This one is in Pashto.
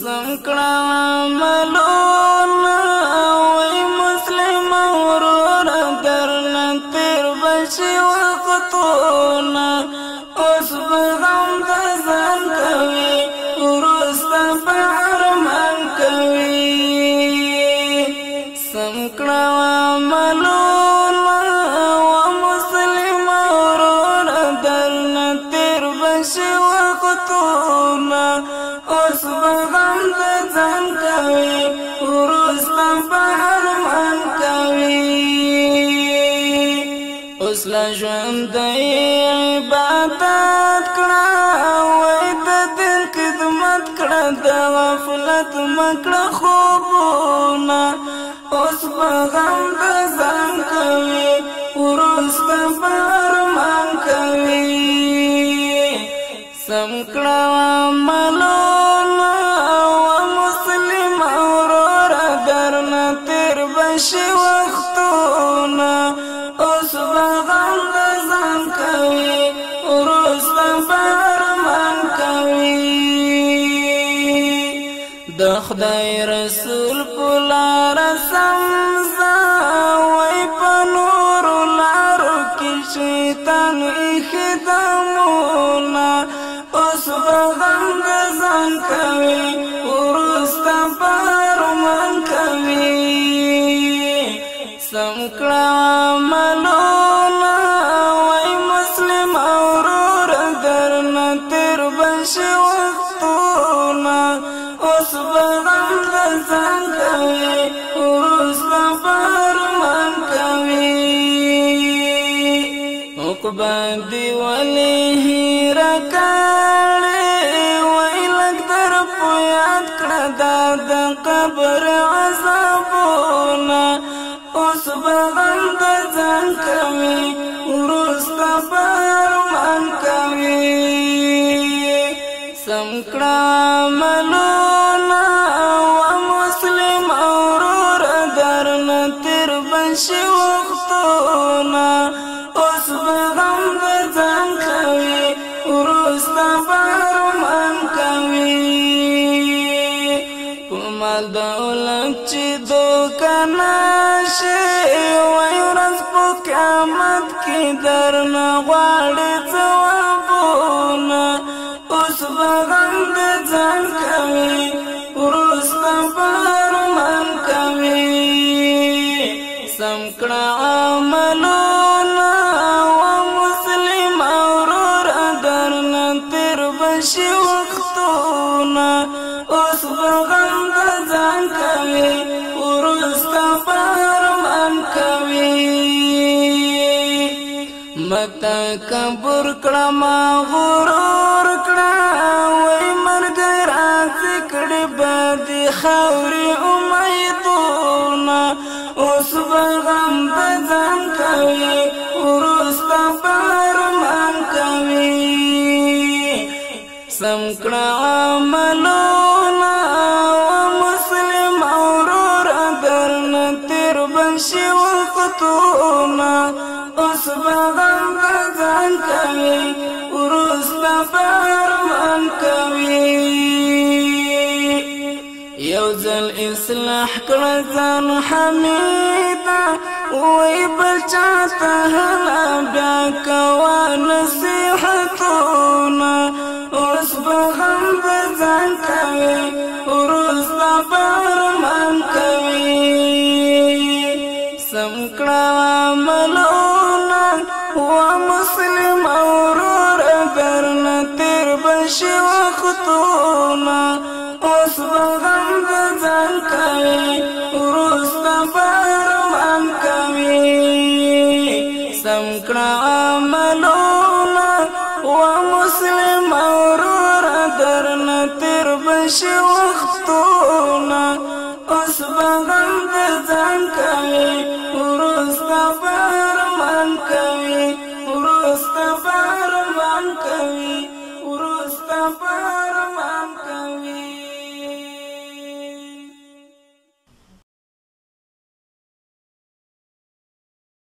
سنکړه ملون وای مسلم ورور درنه تیر بشي وختونه اوس به غم د ځان کوي وروسته به ارمان کوي سنکړه پتونا اوس بغم د ځان کوي وروسته بهر من کوي اوس لا ژوند دی عبادت کړه وای د دل خدمت کړه د غفلت مکړه خوبونه اوس بغم د ځان کوي وروسته بهر من سم کړه ملونا او مسلم اورور درن تیر بشي وختونه اوس بغم د ځان کوي اوس برمان کوي د خدای رسول پلار سم زاوي په نور لارو کې شیطان اخدامونه اوس په غم ځان کوي ورستا پرمان کوي سم کړه منونه وای مسلم اورور درنه تر بشوتونه اوس په د قبر عذابونه اوس به هم د ځان کوي وروسته به ارمان کوي سم کړه منونه وه مسلم وروره درنه تېر به شي وختونه اوس به هم د ځان کوي وروسته به دولت چې دوکانا شي وای ورځ په قیامت کې درنه غواړي ځوابونه اوس به غند ځان کوي تکبر کړم غرور کړم وای مرګ راځي کړي باندې خوري امیدونه اوس بغم بزن کوي ورست فرمان کوي سم کړه عملونه مسلم اورور درن تیر بنشي وختونه اوس بغم اصلاح کړه حمیدا وای بچا ته بیا کوا نصیحتونه اوس به هم ځان کوي ورس پرمان کوي سم کړه مسلم اورور درنه تیر بشي اوس بغم د ځان کوي وروسته به روان کوي سم کړه عملونه و مسلم وروره درنه تېر به شي وختونه اوس بغم د ځان کوي وروسته به روان کوي وروسته به روان کوي وروسته به